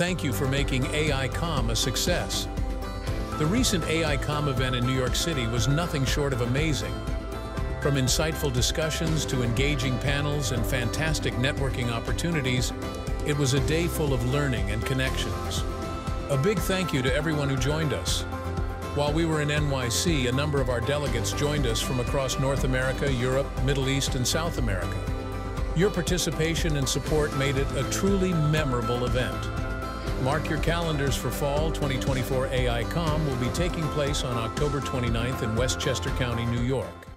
Thank you for making AI/COMM a success. The recent AI/COMM event in New York City was nothing short of amazing. From insightful discussions to engaging panels and fantastic networking opportunities, it was a day full of learning and connections. A big thank you to everyone who joined us. While we were in NYC, a number of our delegates joined us from across North America, Europe, Middle East, and South America. Your participation and support made it a truly memorable event. Mark your calendars for Fall 2024 AI/COMM will be taking place on October 29th in Westchester County, New York.